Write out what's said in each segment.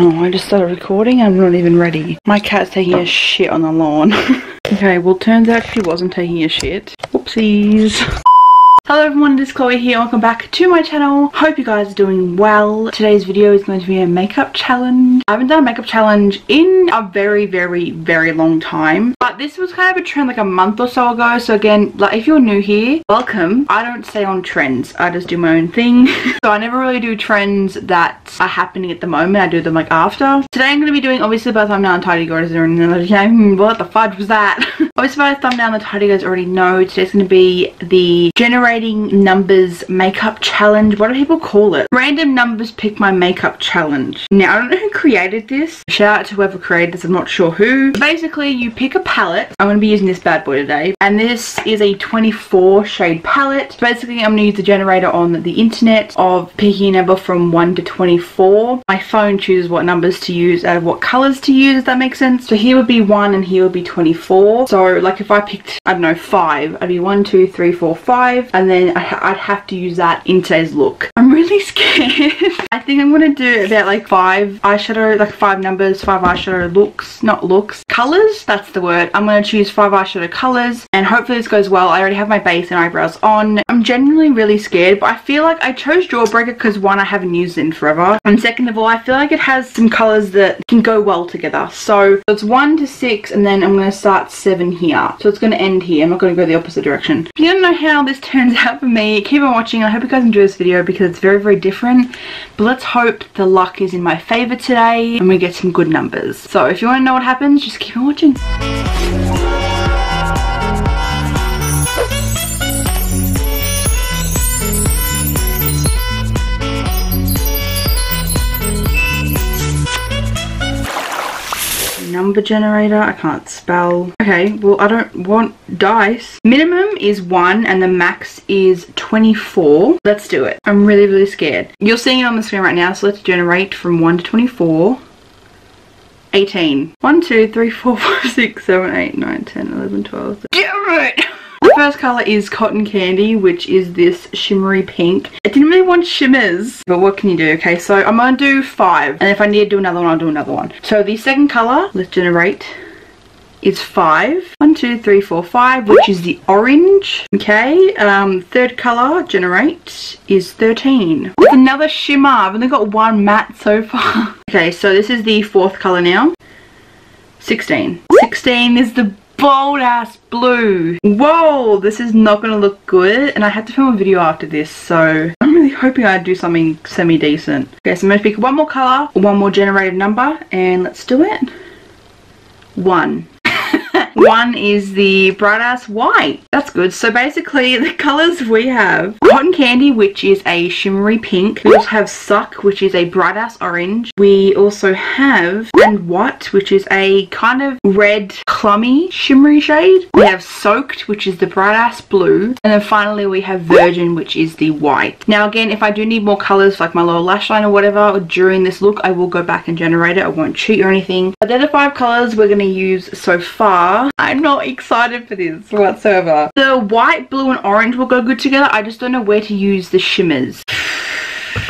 Oh, I just started recording I'm not even ready. My cat's taking a shit on the lawn. okay, well turns out she wasn't taking a shit. Whoopsies. Hello everyone, it is Chloe here. Welcome back to my channel. Hope you guys are doing well. Today's video is going to be a makeup challenge. I haven't done a makeup challenge in a very, very, very long time. But this was kind of a trend like a month or so ago. So again, like if you're new here, welcome. I don't stay on trends. I just do my own thing. so I never really do trends that are happening at the moment. I do them like after. Today I'm going to be doing obviously by the thumbnail and tidy guys are in the hmm, what the fudge was that? obviously by the thumbnail the tidy guys already know today's going to be the generate numbers makeup challenge. What do people call it? Random numbers pick my makeup challenge. Now, I don't know who created this. Shout out to whoever created this. I'm not sure who. Basically, you pick a palette. I'm going to be using this bad boy today. And this is a 24 shade palette. Basically, I'm going to use the generator on the internet of picking a number from 1 to 24. My phone chooses what numbers to use and what colors to use, if that makes sense. So here would be 1 and here would be 24. So like if I picked, I don't know, 5, I'd be 1, 2, 3, 4, 5. And then I'd have to use that in today's look. I'm really scared. I think I'm going to do about like five eyeshadow, like five numbers, five eyeshadow looks, not looks, colors, that's the word. I'm going to choose five eyeshadow colors and hopefully this goes well. I already have my base and eyebrows on. I'm genuinely really scared, but I feel like I chose Jawbreaker because one, I haven't used it in forever. And second of all, I feel like it has some colors that can go well together. So it's one to six and then I'm going to start seven here. So it's going to end here. I'm not going to go the opposite direction. If you don't know how this out for me, keep on watching. I hope you guys enjoy this video because it's very, very different. But let's hope the luck is in my favor today and we get some good numbers. So if you want to know what happens, just keep on watching. Number generator. I can't spell. Okay, well, I don't want dice. Minimum is 1 and the max is 24. Let's do it. I'm really, really scared. You're seeing it on the screen right now, so let's generate from 1 to 24. 18. 1, 2, 3, 4, 5, 6, 7, 8, 9, 10, 11, 12. Generate! The first colour is Cotton Candy, which is this shimmery pink. I didn't really want shimmers, but what can you do? Okay, so I'm going to do five. And if I need to do another one, I'll do another one. So the second colour, let's generate, is five. One, two, three, four, five, which is the orange. Okay, um, third colour, generate, is 13. With another shimmer. I've only got one matte so far. okay, so this is the fourth colour now. 16. 16 is the bold ass blue. Whoa, this is not going to look good. And I had to film a video after this, so I'm really hoping I do something semi-decent. Okay, so I'm going to pick one more colour, one more generated number, and let's do it. One. One is the Bright Ass White. That's good. So basically the colours we have Cotton Candy, which is a shimmery pink. We also have Suck, which is a bright ass orange. We also have And What, which is a kind of red, clummy, shimmery shade. We have Soaked, which is the bright ass blue. And then finally we have Virgin, which is the white. Now again, if I do need more colours, like my lower lash line or whatever, during this look, I will go back and generate it. I won't cheat or anything. But they're the five colours we're going to use so far. I'm not excited for this whatsoever. The white, blue and orange will go good together. I just don't know where to use the shimmers.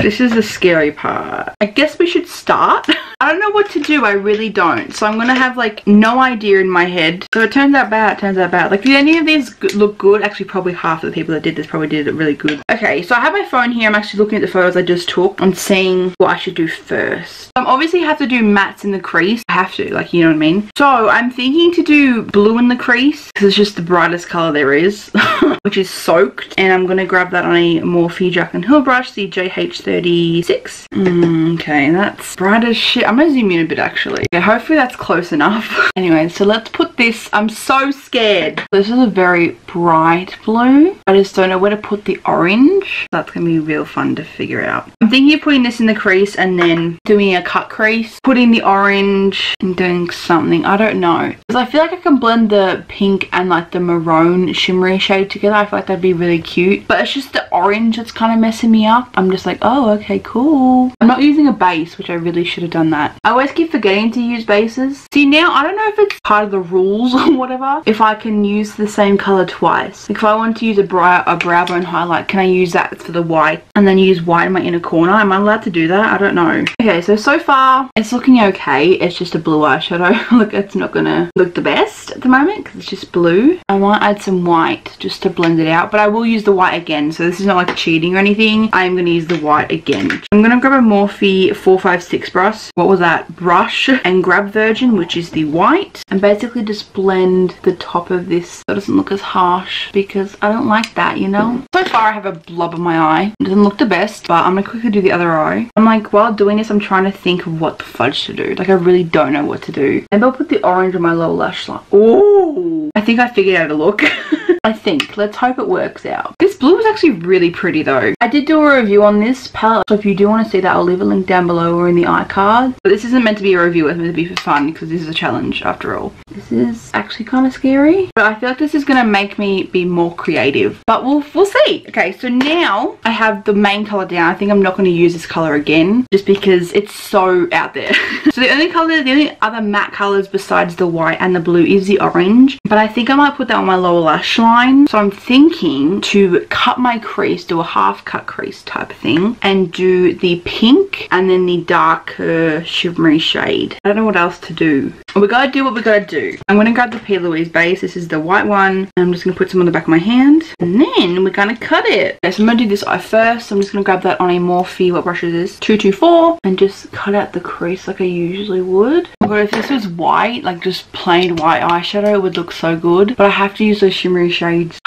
This is the scary part. I guess we should start. I don't know what to do. I really don't. So I'm going to have like no idea in my head. So it turns out bad. It turns out bad. Like did any of these look good? Actually probably half of the people that did this probably did it really good. Okay so I have my phone here. I'm actually looking at the photos I just took. I'm seeing what I should do first. I'm obviously have to do mattes in the crease. I have to like you know what I mean. So I'm thinking to do blue in the crease because it's just the brightest color there is. which is soaked. And I'm going to grab that on a Morphe Jaclyn Hill brush. The JH36. Mm, okay that's bright as shit. Gonna zoom in a bit actually. Okay, hopefully that's close enough. anyway, so let's put this. I'm so scared. This is a very bright blue. I just don't know where to put the orange. That's gonna be real fun to figure out. I'm thinking of putting this in the crease and then doing a cut crease. Putting the orange and doing something. I don't know. Because I feel like I can blend the pink and like the maroon shimmery shade together. I feel like that'd be really cute. But it's just the orange that's kind of messing me up. I'm just like, oh, okay, cool. I'm not using a base, which I really should have done that. I always keep forgetting to use bases. See, now I don't know if it's part of the rules or whatever, if I can use the same color twice. Like if I want to use a brow, a brow bone highlight, can I use that for the white and then use white in my inner corner? Am I allowed to do that? I don't know. Okay, so so far it's looking okay. It's just a blue eyeshadow. look, it's not gonna look the best at the moment because it's just blue. I might add some white just to blend it out, but I will use the white again. So this is not like cheating or anything. I am gonna use the white again. I'm gonna grab a Morphe 456 brush. What was that? Brush and grab Virgin, which is the white, and basically just blend the top of this so it doesn't look as harsh because I don't like that, you know? So far I have a blob on my eye. It doesn't look the best, but I'm gonna quickly do the other eye. I'm like, while doing this, I'm trying to think of what the fudge to do. Like, I really don't know what to do. Maybe I'll put the orange on my lower lash line. Oh, I think I figured out a look. I think. Let's hope it works out. This blue is actually really pretty though. I did do a review on this palette, so if you do want to see that, I'll leave a link down below or in the iCard. But this isn't meant to be a review, it's meant to be for fun because this is a challenge after all. This is actually kind of scary, but I feel like this is going to make me be more creative. But we'll, we'll see. Okay, so now I have the main color down. I think I'm not going to use this color again just because it's so out there. so the only color, the only other matte colors besides the white and the blue is the orange. But I think I might put that on my lower lash line line. So I'm thinking to cut my crease, do a half cut crease type thing and do the pink and then the darker shimmery shade. I don't know what else to do. We gotta do what we gotta do. I'm gonna grab the P. Louise base. This is the white one. I'm just gonna put some on the back of my hand and then we're gonna cut it. Okay, so I'm gonna do this eye first. I'm just gonna grab that on a Morphe, what brush is this? 224 and just cut out the crease like I usually would. Oh but if this was white, like just plain white eyeshadow, it would look so good. But I have to use those shimmery shades.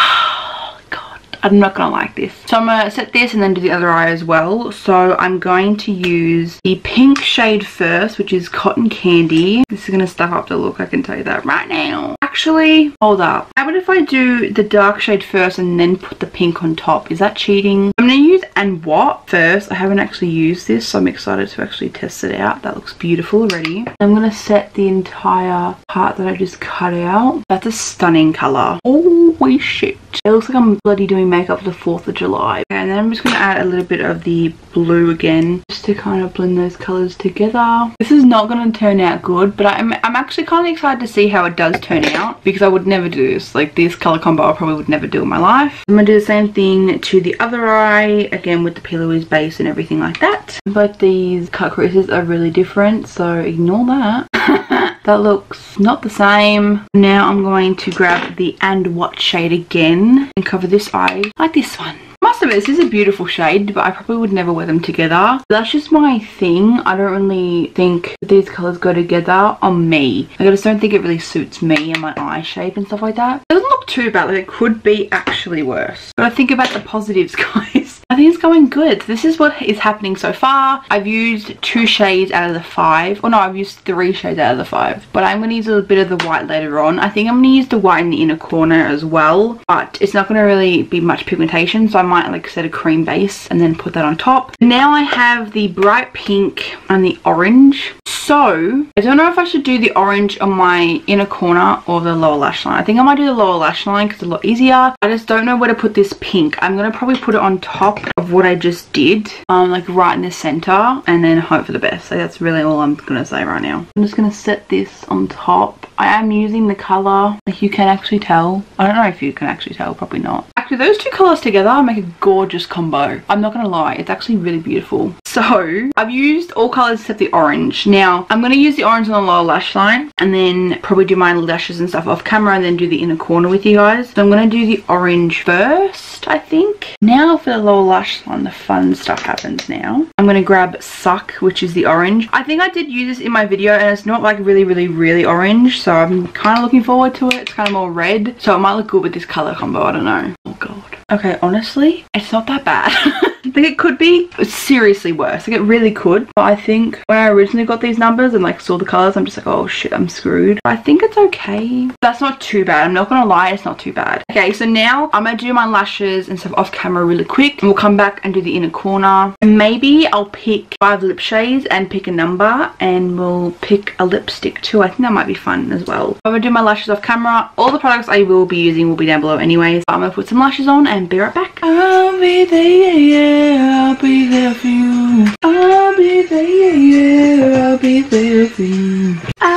God, I'm not gonna like this. So I'm gonna set this and then do the other eye as well. So I'm going to use the pink shade first, which is Cotton Candy. This is gonna stuff up the look, I can tell you that right now. Actually, hold up. How about if I do the dark shade first and then put the pink on top? Is that cheating? I'm gonna use And What first. I haven't actually used this, so I'm excited to actually test it out. That looks beautiful already. I'm gonna set the entire part that I just cut out. That's a stunning color. Holy shit. It looks like I'm bloody doing makeup for the 4th of July. And then I'm just going to add a little bit of the blue again just to kind of blend those colours together. This is not going to turn out good but I'm, I'm actually kind of excited to see how it does turn out because I would never do this. Like this colour combo I probably would never do in my life. I'm going to do the same thing to the other eye again with the P. Louise base and everything like that. But these cut creases are really different so ignore that. that looks not the same. Now I'm going to grab the And What shade again and cover this eye like this one must admit this is a beautiful shade but I probably would never wear them together that's just my thing I don't really think these colors go together on me like, I just don't think it really suits me and my eye shape and stuff like that it doesn't look too bad like it could be actually worse but I think about the positives guys I think it's going good. This is what is happening so far. I've used two shades out of the five. Or no, I've used three shades out of the five. But I'm going to use a bit of the white later on. I think I'm going to use the white in the inner corner as well. But it's not going to really be much pigmentation. So I might like set a cream base and then put that on top. Now I have the bright pink and the orange. So, I don't know if I should do the orange on my inner corner or the lower lash line. I think I might do the lower lash line because it's a lot easier. I just don't know where to put this pink. I'm going to probably put it on top of what I just did. Um, like right in the center and then hope for the best. So that's really all I'm to say right now. I'm just to set this on top. I am using the color. Like you can actually tell. I don't know if you can actually tell. Probably not. Actually, those two colors together make a gorgeous combo. I'm not to lie. It's actually really beautiful. So, I've used all colors except the orange. Now, I'm to use the orange on the lower lash line and then probably do my lashes and stuff off camera and then do the inner corner with you guys. So I'm to do the orange first, I think. Now for the lower lash line, the fun stuff happens now. I'm to grab Suck, which is the orange. I think I did use this in my video and it's not like really, really, really orange. So I'm kind of looking forward to it. It's kind of more red. So it might look good with this color combo. I don't know. Oh god. Okay, honestly, it's not that bad. Like it could be seriously worse. Like it really could. But I think when I originally got these numbers and like saw the colours, I'm just like, oh shit, I'm screwed. But I think it's okay. That's not too bad. I'm not gonna lie, it's not too bad. Okay, so now I'm gonna do my lashes and stuff off camera really quick. And we'll come back and do the inner corner. And maybe I'll pick five lip shades and pick a number and we'll pick a lipstick too. I think that might be fun as well. I'm gonna do my lashes off camera. All the products I will be using will be down below anyways. I'm gonna put some lashes on and be right back. I'll be there, yeah, I'll be there for you. I'll be there, yeah, yeah, I'll be there for you. I'll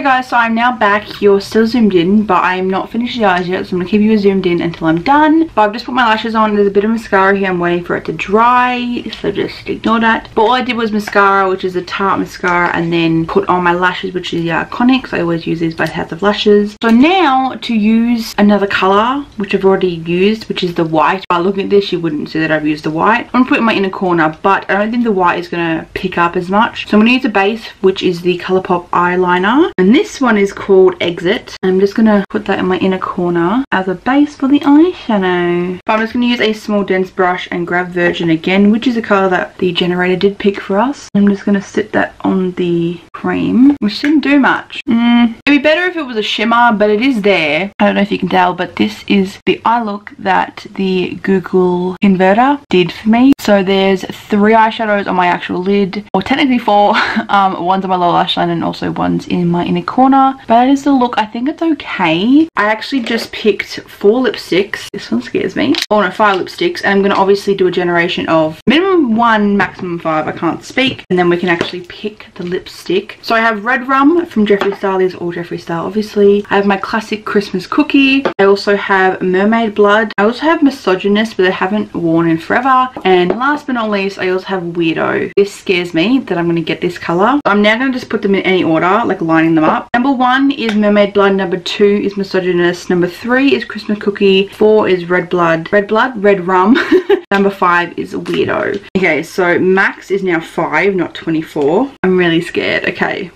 Hey guys, so I'm now back. You're still zoomed in, but I'm not finished the eyes yet, so I'm going to keep you zoomed in until I'm done. But I've just put my lashes on. There's a bit of mascara here. I'm waiting for it to dry, so just ignore that. But all I did was mascara, which is a Tarte mascara, and then put on my lashes, which is the Iconics. I always use these by House of Lashes. So now, to use another colour, which I've already used, which is the white. By looking at this, you wouldn't see that I've used the white. I'm going to put it in my inner corner, but I don't think the white is going to pick up as much. So I'm going to use a base, which is the Colourpop eyeliner. And this one is called Exit. I'm just going to put that in my inner corner as a base for the eyeshadow. But I'm just going to use a small dense brush and grab Virgin again, which is a colour that the generator did pick for us. I'm just going to sit that on the cream, which didn't do much. Mm, it'd be better if it was a shimmer, but it is there. I don't know if you can tell, but this is the eye look that the Google Converter did for me. So there's three eyeshadows on my actual lid, or technically four. um, one's on my lower lash line and also one's in my inner corner. But that is the look. I think it's okay. I actually just picked four lipsticks. This one scares me. Oh no, five lipsticks. And I'm going to obviously do a generation of minimum one, maximum five. I can't speak. And then we can actually pick the lipstick. So I have Red Rum from Jeffree Star. These all Jeffree Star, obviously. I have my classic Christmas cookie. I also have Mermaid Blood. I also have Misogynist, but I haven't worn in forever. And last but not least, I also have Weirdo. This scares me that I'm going to get this colour. I'm now going to just put them in any order, like lining them up. Number one is Mermaid Blood. Number two is Misogynist. Number three is Christmas Cookie. Four is Red Blood. Red Blood? Red Rum. Number five is a Weirdo. Okay, so max is now five, not 24. I'm really scared. Okay,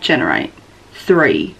generate. Three.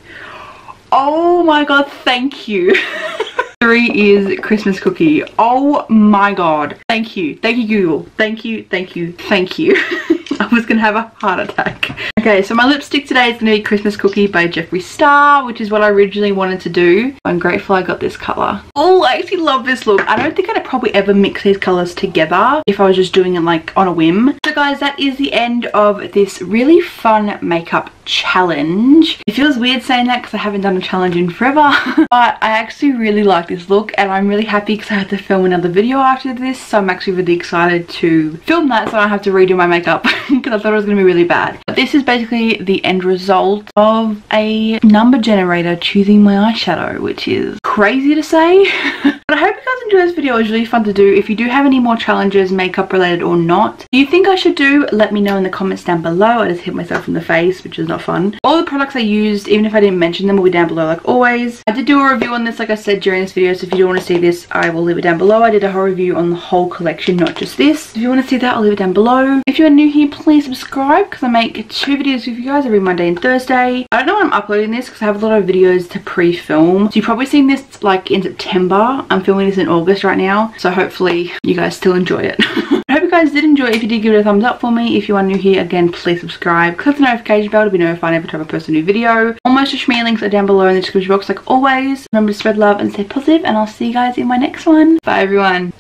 Oh my god, thank you. Three is Christmas cookie. Oh my god. Thank you. Thank you, Google. Thank you, thank you, thank you. I was gonna have a heart attack. Okay, so my lipstick today is gonna be Christmas Cookie by Jeffree Star, which is what I originally wanted to do. I'm grateful I got this color. Oh, I actually love this look. I don't think I'd probably ever mix these colors together if I was just doing it like on a whim. So guys, that is the end of this really fun makeup challenge. It feels weird saying that because I haven't done a challenge in forever, but I actually really like this look and I'm really happy because I had to film another video after this, so I'm actually really excited to film that so I don't have to redo my makeup because I thought it was going to be really bad. But this is basically the end result of a number generator choosing my eyeshadow, which is crazy to say. but I hope you guys enjoyed this video. It was really fun to do. If you do have any more challenges, makeup related or not, do you think I should do, let me know in the comments down below. I just hit myself in the face, which is not fun. All the products I used, even if I didn't mention them, will be down below like always. I did do a review on this, like I said during this video, so if you do want to see this, I will leave it down below. I did a whole review on the whole collection, not just this. If you want to see that, I'll leave it down below. If you're new here, please subscribe because I make two videos with you guys every Monday and Thursday. I don't know when I'm uploading this because I have a lot of videos to pre-film. So you've probably seen this like in September. I'm filming this in August right now. So hopefully you guys still enjoy it. I hope you guys did enjoy. If you did, give it a thumbs up for me. If you are new here, again, please subscribe. Click the notification bell to be notified every time I post a new video. All my social media links are down below in the description box like always. Remember to spread love and stay positive and I'll see you guys in my next one. Bye everyone.